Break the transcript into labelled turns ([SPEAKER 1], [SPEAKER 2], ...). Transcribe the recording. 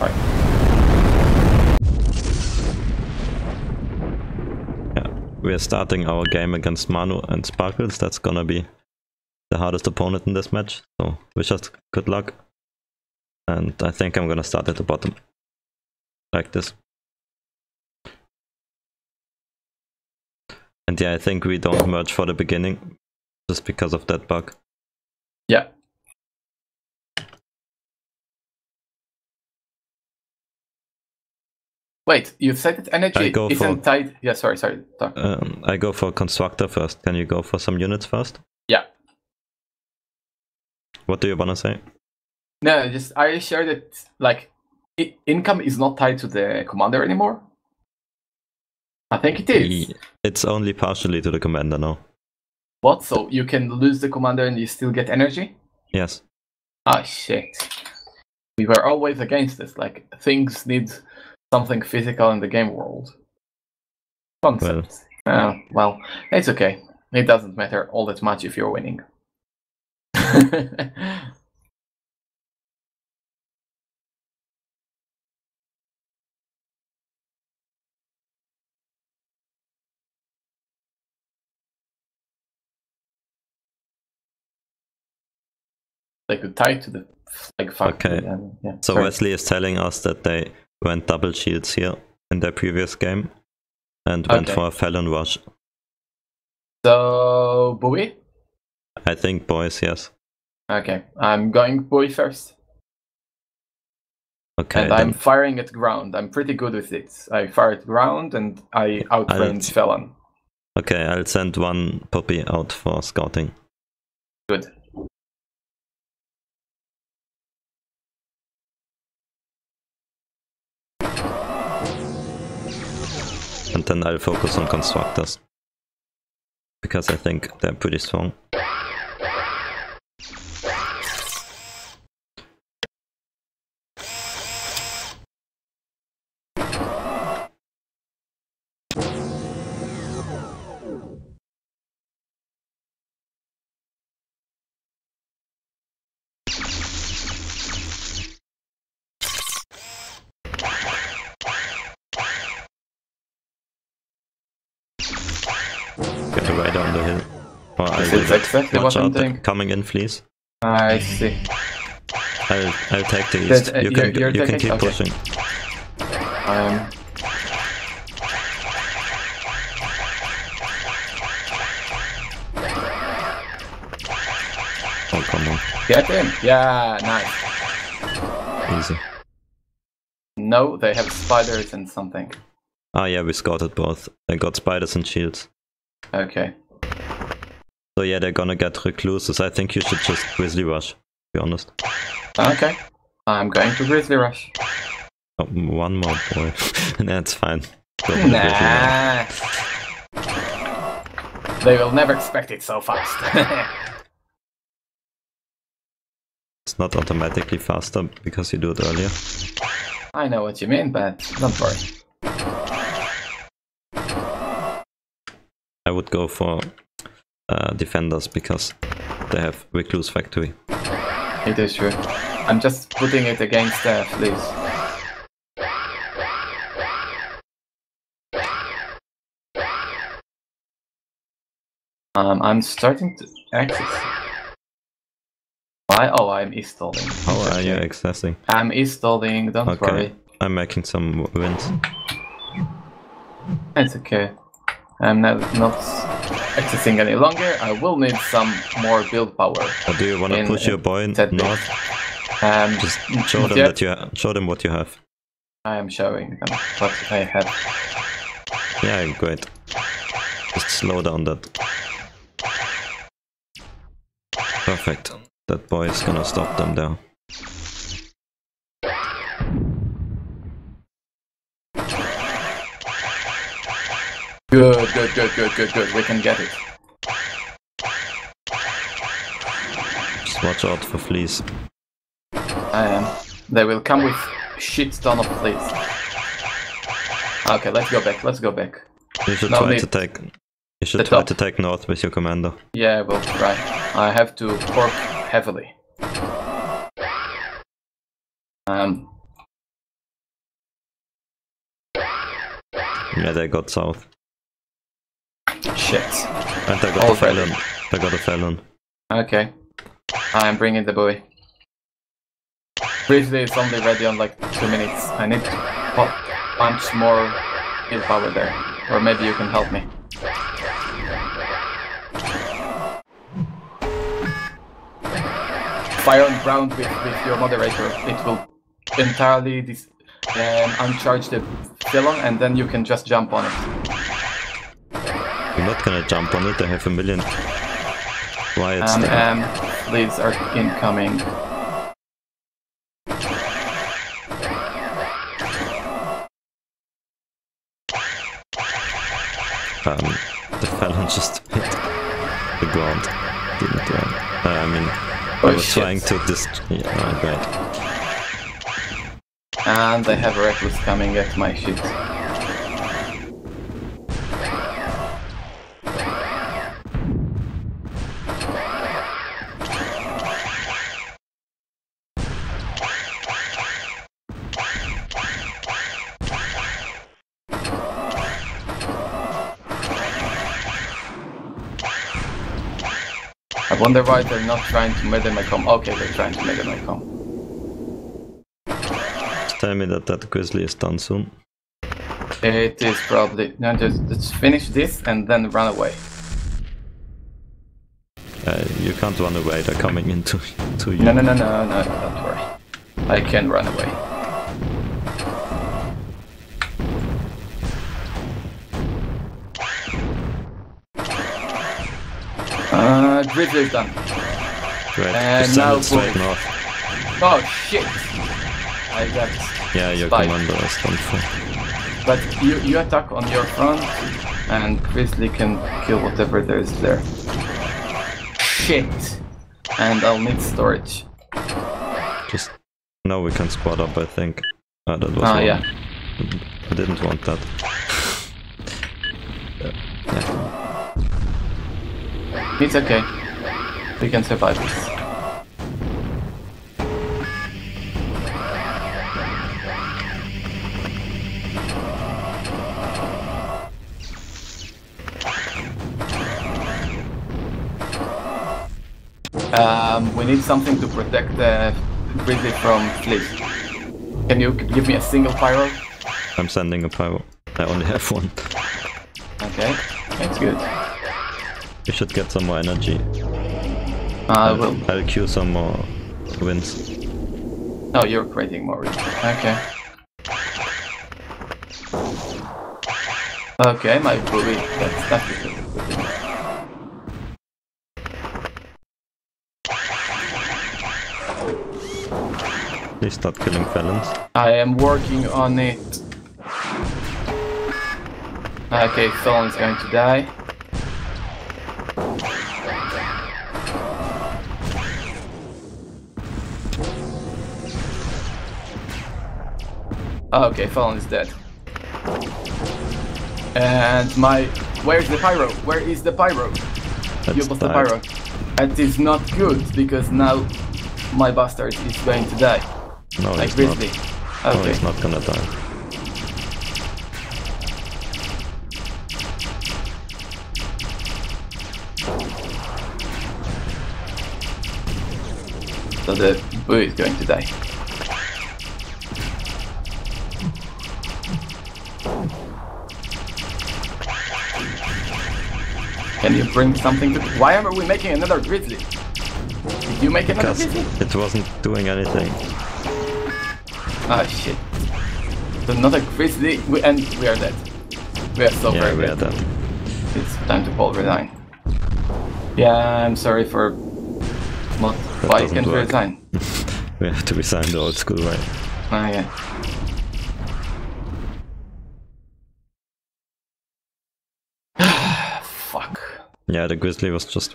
[SPEAKER 1] Right.
[SPEAKER 2] Yeah, we are starting our game against Manu and Sparkles. That's gonna be the hardest opponent in this match. So wish us good luck. And I think I'm gonna start at the bottom. Like this. And yeah, I think we don't merge for the beginning. Just because of that bug.
[SPEAKER 1] Yeah. Wait, you said that
[SPEAKER 2] I
[SPEAKER 1] energy isn't
[SPEAKER 2] for-
[SPEAKER 1] tied. Yeah, sorry, sorry.
[SPEAKER 2] Um, I go for Constructor first. Can you go for some units first?
[SPEAKER 1] Yeah.
[SPEAKER 2] What do you wanna say?
[SPEAKER 1] No, just are you sure that like i- income is not tied to the commander anymore? I think it is.
[SPEAKER 2] It's only partially to the commander now.
[SPEAKER 1] What? So you can lose the commander and you still get energy?
[SPEAKER 2] Yes.
[SPEAKER 1] Ah, shit. We were always against this. Like things need something physical in the game world. Concept. Well, oh, well, it's okay. It doesn't matter all that much if you're winning. they could tie to the flag factory.
[SPEAKER 2] Okay.
[SPEAKER 1] and- yeah,
[SPEAKER 2] So. Wesley is telling us that they went double shields here in their previous game and went
[SPEAKER 1] Okay.
[SPEAKER 2] for a Felon Rush.
[SPEAKER 1] So Buoy.
[SPEAKER 2] I think buoys, yes.
[SPEAKER 1] Okay, I'm going Buoy first.
[SPEAKER 2] Okay,
[SPEAKER 1] and
[SPEAKER 2] then
[SPEAKER 1] I'm firing at ground. I'm pretty good with it. I fire at ground and I outrange Felon.
[SPEAKER 2] okay, I'll send one puppy out for scouting.
[SPEAKER 1] Good.
[SPEAKER 2] Then I'll focus on constructors. Because I think they're pretty strong. Or I
[SPEAKER 1] This
[SPEAKER 2] will
[SPEAKER 1] is exactly
[SPEAKER 2] watch out, coming in, please.
[SPEAKER 1] I see.
[SPEAKER 2] I'll, I'll take the
[SPEAKER 1] That- uh,
[SPEAKER 2] you
[SPEAKER 1] you're-
[SPEAKER 2] can,
[SPEAKER 1] you're
[SPEAKER 2] you can keep
[SPEAKER 1] okay.
[SPEAKER 2] pushing.
[SPEAKER 1] Um,
[SPEAKER 2] Oh, come on.
[SPEAKER 1] get him. Yeah, nice.
[SPEAKER 2] Easy.
[SPEAKER 1] No, they have spiders and something.
[SPEAKER 2] Ah, yeah, we scouted both. They got spiders and shields.
[SPEAKER 1] Okay.
[SPEAKER 2] So yeah, they're gonna get recluses. I think you should just grizzly rush. To be honest.
[SPEAKER 1] Okay. I'm going to Grizzly Rush.
[SPEAKER 2] Oh, one more buoy. That's fine. Go for the grizzly rush.
[SPEAKER 1] Nah. They will never expect it so fast.
[SPEAKER 2] It's not automatically faster because you do it earlier.
[SPEAKER 1] I know what you mean, but don't worry.
[SPEAKER 2] I would go for uh, defenders because they have recluse factory.
[SPEAKER 1] It is true. I'm just putting it against uh, fleas. Um, I'm starting to access. Why? Oh, I'm installing.
[SPEAKER 2] How are you accessing?
[SPEAKER 1] I'm installing. Don't
[SPEAKER 2] Okay.
[SPEAKER 1] worry.
[SPEAKER 2] I'm making some wins.
[SPEAKER 1] It's okay. I'm not, not accessing any longer. I will need some more build power.
[SPEAKER 2] Or do you wanna push your
[SPEAKER 1] buoy
[SPEAKER 2] north?
[SPEAKER 1] Um,
[SPEAKER 2] Just show them
[SPEAKER 1] yeah,
[SPEAKER 2] that you show them what you have.
[SPEAKER 1] I am showing them what I have.
[SPEAKER 2] Yeah, great. Just slow down that. Perfect. That buoy is gonna stop them there.
[SPEAKER 1] Good, good, good, good, good, good. We can get it.
[SPEAKER 2] Just watch out for fleas.
[SPEAKER 1] I am. They will come with shit ton of fleas. Okay, let's go back. Let's go back.
[SPEAKER 2] You should
[SPEAKER 1] no
[SPEAKER 2] try to take. You should try
[SPEAKER 1] top.
[SPEAKER 2] to take north with your commander.
[SPEAKER 1] Yeah, I will try. I have to work heavily. Um.
[SPEAKER 2] Yeah, they got south.
[SPEAKER 1] Shit.
[SPEAKER 2] And they got
[SPEAKER 1] All
[SPEAKER 2] a Felon. They got a Felon.
[SPEAKER 1] Okay. I'm bringing the buoy. Grizzly is only ready on like two minutes. I need a bunch more heal power there. Or maybe you can help me. Fire on ground with, with your moderator. It will entirely dis- um, uncharge the Felon and then you can just jump on it.
[SPEAKER 2] I'm not gonna jump on it, I have a million riots
[SPEAKER 1] Um,
[SPEAKER 2] there.
[SPEAKER 1] um, leads are incoming.
[SPEAKER 2] Um, the Felon just hit the ground. Didn't land. Uh, I mean, I
[SPEAKER 1] Oh,
[SPEAKER 2] was
[SPEAKER 1] shit.
[SPEAKER 2] trying to dist- yeah, right, right.
[SPEAKER 1] And I have a reckless coming at my ship. I wonder why they're not trying to murder my com. Okay, they're trying to murder my com.
[SPEAKER 2] Tell me that that Grizzly is done soon.
[SPEAKER 1] It is probably no. Just, just finish this and then run away.
[SPEAKER 2] Uh, you can't run away, they're coming into to you.
[SPEAKER 1] No, no, no, no, no. Don't worry. I can run away. Grizzly is done. And
[SPEAKER 2] just
[SPEAKER 1] now
[SPEAKER 2] north.
[SPEAKER 1] Oh shit! I got.
[SPEAKER 2] Yeah, your
[SPEAKER 1] Spike.
[SPEAKER 2] commander is done for.
[SPEAKER 1] But you you attack on your front, and Grizzly can kill whatever there is there. Shit! And I'll need storage.
[SPEAKER 2] Just now we can squad up, I think. Ah, that was
[SPEAKER 1] Ah,
[SPEAKER 2] wrong.
[SPEAKER 1] yeah.
[SPEAKER 2] I didn't want that. yeah.
[SPEAKER 1] It's okay. We can survive this. Um, we need something to protect the Grizzly from fleet. Can you give me a single pyro?
[SPEAKER 2] I'm sending a pyro. I only have one.
[SPEAKER 1] Okay, that's good.
[SPEAKER 2] We should get some more energy.
[SPEAKER 1] I will.
[SPEAKER 2] I'll queue some more wins.
[SPEAKER 1] Oh, you're creating more. Okay. Okay, my buoy. That's that's good.
[SPEAKER 2] Please start killing felons.
[SPEAKER 1] I am working on it. Okay, Felon is going to die. Ah, okay, Felon is dead. And my... Where's the pyro? Where is the pyro?
[SPEAKER 2] Let's
[SPEAKER 1] you lost the pyro. That is not good, because now my bastard is going to die.
[SPEAKER 2] No,
[SPEAKER 1] Like
[SPEAKER 2] he's not.
[SPEAKER 1] Grizzly.
[SPEAKER 2] No, he's not gonna die.
[SPEAKER 1] So the buoy is going to die. Can you bring something to... Why are we making another grizzly? Did you make another
[SPEAKER 2] Because
[SPEAKER 1] grizzly?
[SPEAKER 2] it wasn't doing anything.
[SPEAKER 1] Ah shit. Another grizzly, we, and we are dead. We are so
[SPEAKER 2] yeah,
[SPEAKER 1] very
[SPEAKER 2] we
[SPEAKER 1] dead.
[SPEAKER 2] are dead.
[SPEAKER 1] It's time to call resign. Yeah, I'm sorry for... Why
[SPEAKER 2] doesn't
[SPEAKER 1] can't we resign?
[SPEAKER 2] We have to resign the old school way.
[SPEAKER 1] Ah yeah.
[SPEAKER 2] Yeah, the grizzly was just